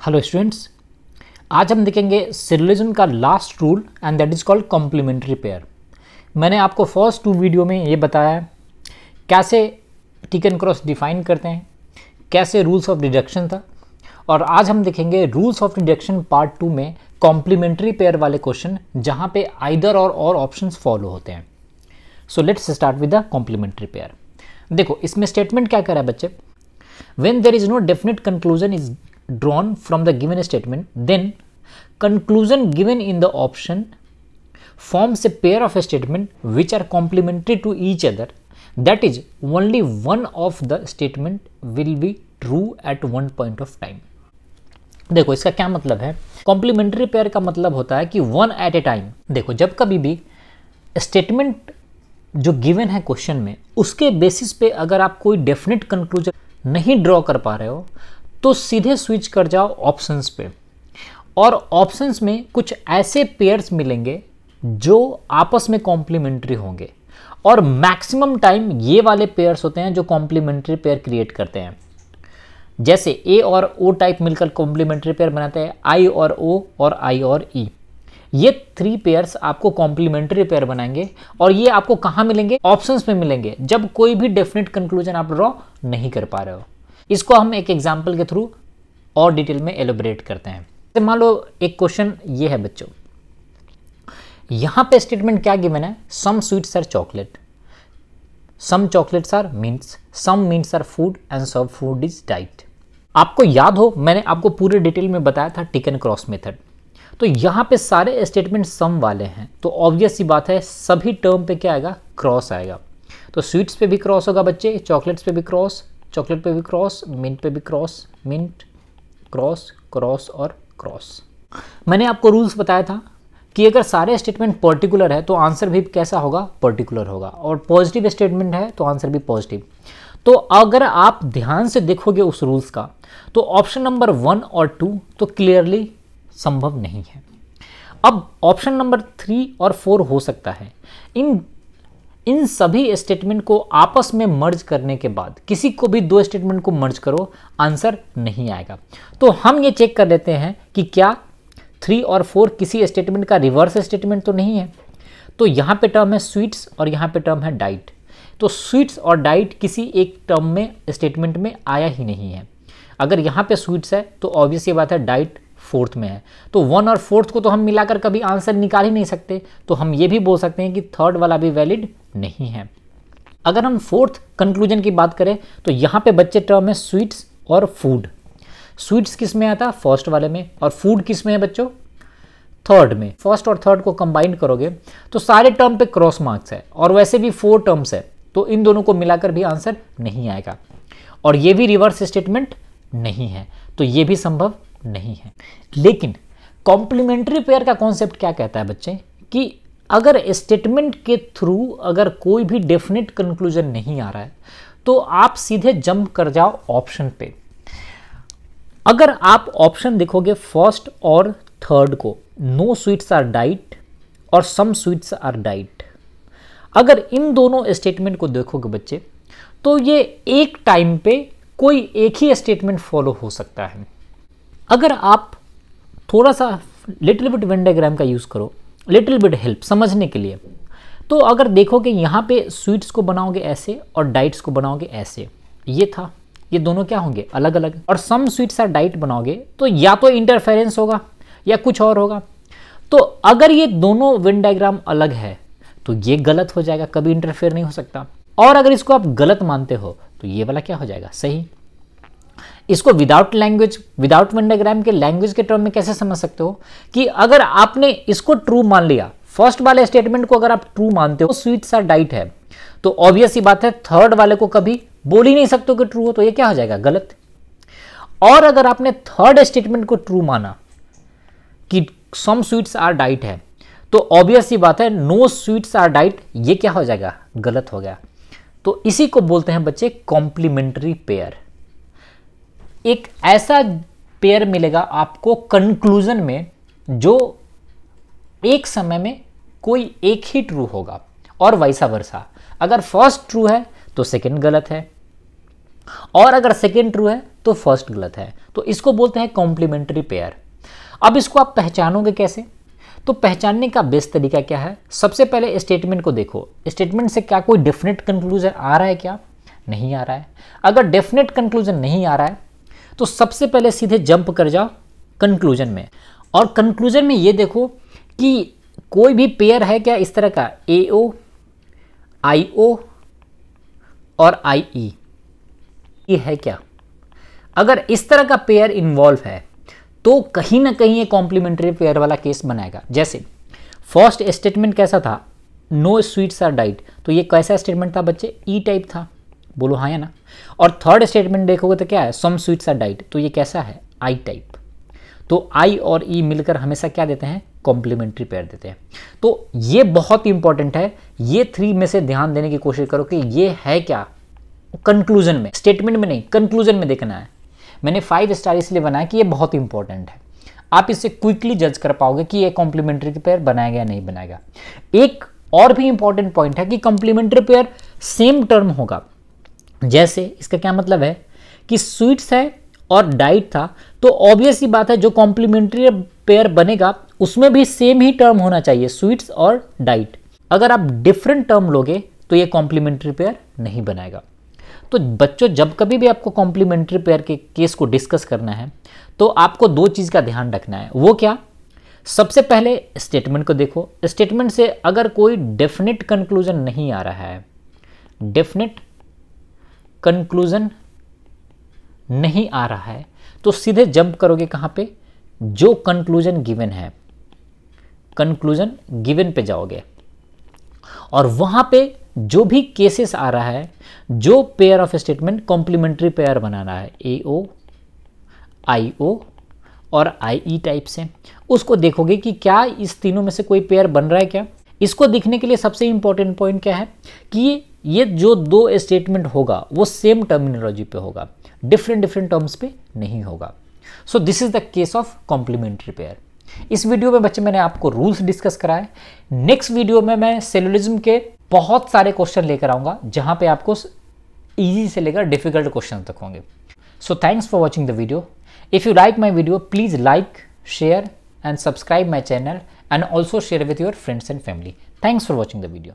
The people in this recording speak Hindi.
हेलो स्टूडेंट्स आज हम देखेंगे सिरिलिज्म का last rule and that is called complementary pair मैंने आपको फ़र्स्ट टू वीडियो में ये बताया कैसे टिक एंड क्रॉस डिफाइन करते हैं, कैसे रूल्स ऑफ़ डिडक्शन था, और आज हम देखेंगे rules of deduction part two में कॉम्प्लीमेंट्री पेयर वाले क्वेश्चन जहाँ पे आइदर और और ऑप्शंस फॉलो होते हैं. So let's start with the complementary pair देखो, इसमें स्टेटमेंट क्या करा है बच्चे? When there is no definite conclusion is drawn from the given statement, then conclusion given in the option forms a pair of statement which are complementary to each other. That is, only one of the statement will be true at one point of time. देखो इसका क्या मतलब है कॉम्प्लीमेंट्री पेयर का मतलब होता है कि वन एट ए टाइम देखो जब कभी भी स्टेटमेंट जो गिवन है क्वेश्चन में उसके बेसिस पे अगर आप कोई डेफिनेट कंक्लूजन नहीं ड्रॉ कर पा रहे हो तो सीधे स्विच कर जाओ ऑप्शंस पे। और ऑप्शंस में कुछ ऐसे पेयर्स मिलेंगे जो आपस में कॉम्प्लीमेंट्री होंगे। और मैक्सिमम टाइम ये वाले पेयर्स होते हैं जो कॉम्प्लीमेंट्री पेयर क्रिएट करते हैं। जैसे ए और ओ टाइप मिलकर कॉम्प्लीमेंट्री पेयर बनाते हैं आई और ओ और आई और ई e. ये थ्री पेयर्स आपको कॉम्प्लीमेंट्री पेयर बनाएँगे और ये आपको कहाँ मिलेंगे? ऑप्शंस में मिलेंगे। जब कोई भी डेफिनेट कंक्लूजन आप ड्रॉ नहीं कर पा रहे हो। इसको हम एक एग्ज़ाम्पल के थ्रू और डिटेल में एलोबरेट करते हैं। तो मान लो, एक क्वेश्चन ये है बच्चों। यहाँ पे स्टेटमेंट क्या गिवन है? Some sweets are chocolate some chocolates are mints some mints are food and सब फ़ूड इज़ डाइट आपको याद हो, मैंने आपको पूरे डिटेल में बताया था टिकन क्रॉस मेथड तो यहाँ पे सारे स्टेटमेंट सम वाले हैं। तो ऑब्वियस सी बात है, सभी टर्म पे क्या आएगा? क्रॉस आएगा। तो स्वीट्स पे भी क्रॉस होगा बच्चे चॉकलेट्स पे भी क्रॉस चॉकलेट पे भी क्रॉस, मिंट पे भी क्रॉस, मिंट, क्रॉस क्रॉस और क्रॉस। मैंने आपको रूल्स बताया था कि अगर सारे स्टेटमेंट पर्टिकुलर है तो आंसर भी कैसा होगा? पर्टिकुलर होगा। और पॉजिटिव स्टेटमेंट है तो आंसर भी पॉजिटिव। तो अगर आप ध्यान से देखोगे उस रूल्स का तो ऑप्शन नंबर वन और टू तो क्लियरली संभव नहीं है। अब ऑप्शन नंबर थ्री और फोर हो सकता है। इन इन सभी स्टेटमेंट को आपस में मर्ज करने के बाद, किसी को भी दो स्टेटमेंट को मर्ज करो आंसर नहीं आएगा। तो हम ये चेक कर लेते हैं कि क्या थ्री और फोर किसी स्टेटमेंट का रिवर्स स्टेटमेंट तो नहीं है? तो यहाँ पे टर्म है स्वीट्स और यहाँ पे टर्म है डाइट तो स्वीट्स और डाइट किसी एक टर्म में स्टेटमेंट में आया ही नहीं है। अगर यहाँ पे स्वीट्स है तो ऑब्वियस ये बात है डाइट फोर्थ में है। तो वन और फोर्थ को तो हम मिलाकर कभी आंसर निकाल ही नहीं सकते। तो हम ये भी बोल सकते हैं कि थर्ड वाला भी वैलिड नहीं है। अगर हम फोर्थ कंक्लूजन की बात करें तो यहाँ पे बच्चे टर्म है स्वीट्स और फ़ूड। स्वीट्स किसमें आता फ़र्स्ट वाले में। और फ़ूड किसमें है बच्चों? थर्ड में। फ़र्स्ट और थर्ड को कंबाइंड करोगे तो सारे टर्म पे क्रॉस मार्क्स है। और वैसे भी फोर टर्म्स है तो इन दोनों को मिलाकर भी आंसर नहीं आएगा। और ये भी रिवर्स स्टेटमेंट नहीं है। तो ये भी संभव नहीं है। लेकिन कॉम्प्लीमेंट्री पेयर का कॉन्सेप्ट क्या कहता है बच्चे? कि अगर स्टेटमेंट के थ्रू अगर कोई भी डेफिनेट कंक्लूजन नहीं आ रहा है तो आप सीधे जंप कर जाओ ऑप्शन पे। अगर आप ऑप्शन देखोगे फ़र्स्ट और थर्ड को नो स्वीट्स आर डाइट और सम स्वीट्स आर डाइट अगर इन दोनों स्टेटमेंट को देखोगे बच्चे तो ये एक टाइम पे कोई एक ही स्टेटमेंट फॉलो हो सकता है। अगर आप थोड़ा सा लिटिल बिट वेन डायग्राम का यूज़ करो लिटिल बिट हेल्प समझने के लिए तो अगर देखोगे यहाँ पे स्वीट्स को बनाओगे ऐसे और डाइट्स को बनाओगे ऐसे, ये था, ये दोनों क्या होंगे अलग अलग और सम स्वीट्स आर डाइट बनाओगे तो या तो इंटरफेरेंस होगा, या कुछ और होगा। तो अगर ये दोनों विन डायग्राम अलग है तो ये गलत हो जाएगा, कभी इंटरफेयर नहीं हो सकता। और अगर इसको आप गलत मानते हो तो ये वाला क्या हो जाएगा, सही? इसको without language without Venn diagram के लैंग्वेज के टर्म में कैसे समझ सकते हो? कि अगर आपने इसको ट्रू मान लिया फ़र्स्ट वाले स्टेटमेंट को अगर आप ट्रू मानते हो स्वीट आर डाइट है। तो ऑब्वियस ही बात है थर्ड वाले को कभी बोल ही नहीं सकते कि ट्रू हो तो ये क्या हो जाएगा? गलत। और अगर आपने थर्ड स्टेटमेंट को ट्रू माना, कि सम स्वीट्स आर डाइट है तो ऑब्वियस ही बात है नो स्वीट्स आर डाइट ये क्या हो जाएगा? गलत हो गया। तो इसी को बोलते हैं बच्चे कॉम्प्लीमेंट्री पेयर एक ऐसा पेयर मिलेगा आपको कंक्लूजन में जो एक समय में कोई एक ही ट्रू होगा और वैसा वर्षा अगर फ़र्स्ट ट्रू है तो सेकंड गलत है। और अगर सेकेंड ट्रू है तो फ़र्स्ट गलत है। तो इसको बोलते हैं कॉम्प्लीमेंट्री पेयर अब इसको आप पहचानोगे कैसे? तो पहचानने का बेस्ट तरीका क्या है? सबसे पहले स्टेटमेंट को देखो। स्टेटमेंट से क्या कोई डेफिनेट कंक्लूजन आ रहा है क्या? नहीं आ रहा है। अगर डेफिनेट कंक्लूजन नहीं आ रहा है तो सबसे पहले सीधे जंप कर जाओ कंक्लूजन में। और कंक्लूजन में ये देखो कि कोई भी पेयर है क्या इस तरह का? ए ओ आई ओ और आई ई e। ये है क्या? अगर इस तरह का पेयर इन्वॉल्व है तो कहीं ना कहीं ये कॉम्प्लीमेंट्री पेयर वाला केस बनाएगा। जैसे फ़र्स्ट स्टेटमेंट कैसा था? नो स्वीट्स आर डाइट तो ये कैसा स्टेटमेंट था बच्चे? ई e टाइप था। बोलो हाँ या ना? और थर्ड स्टेटमेंट देखोगे तो क्या है? सम स्वीट्स आर डाइट तो ये कैसा है? आई टाइप तो आई और ई e मिलकर हमेशा क्या देते हैं? कॉम्प्लीमेंट्री पेयर देते हैं। तो ये बहुत ही इंपॉर्टेंट है। ये थ्री में से ध्यान देने की कोशिश करो कि ये है क्या? कंक्लूजन में। स्टेटमेंट में नहीं कंक्लूजन में देखना है। मैंने फाइव स्टार इसलिए बनाया कि ये बहुत इंपॉर्टेंट है। आप इससे क्विकली जज कर पाओगे कि ये कॉम्प्लीमेंट्री पेयर बनाएगा या नहीं बनाएगा। एक और भी इंपॉर्टेंट पॉइंट है कि कॉम्प्लीमेंट्री पेयर सेम टर्म होगा। जैसे इसका क्या मतलब है कि स्वीट्स है और डाइट था तो ऑब्वियस ही बात है जो कॉम्प्लीमेंट्री पेयर बनेगा, उसमें भी सेम ही टर्म होना चाहिए, स्वीट्स और डाइट। अगर आप डिफरेंट टर्म लोगे तो ये कॉम्प्लीमेंट्री पेयर नहीं बनाएगा। तो बच्चों, जब कभी भी आपको कॉम्प्लीमेंट्री पेयर के केस को डिस्कस करना है तो आपको दो चीज़ का ध्यान रखना है। वो क्या? सबसे पहले स्टेटमेंट को देखो। स्टेटमेंट से अगर कोई डेफिनेट कंक्लूजन नहीं आ रहा है डेफिनेट कंक्लूजन नहीं आ रहा है तो सीधे जंप करोगे कहाँ पे? जो कंक्लूजन गिवन है। कंक्लूजन गिवन पे जाओगे। और वहाँ पे जो भी केसेस आ रहा है, जो pair of statement complementary pair बनाना है ए ओ आई ओ और आई ई टाइप से, उसको देखोगे कि क्या इस तीनों में से कोई पेयर बन रहा है क्या? इसको दिखने के लिए सबसे इंपॉर्टेंट पॉइंट क्या है? कि ये जो दो स्टेटमेंट होगा, वो सेम टर्मिनोलॉजी पे होगा। डिफरेंट डिफरेंट टर्म्स पे नहीं होगा। So this is the case of complimentary pair इस वीडियो में बच्चे, मैंने आपको रूल्स डिस्कस कराए। नेक्स्ट वीडियो में मैं सेलुलिज्म के बहुत सारे क्वेश्चन लेकर आऊँगा, जहाँ पे आपको इजी से लेकर डिफ़िकल्ट क्वेश्चन तक होंगे। So thanks for watching the video if you like my video please like share and subscribe my channel and also share with your friends and family thanks for watching the video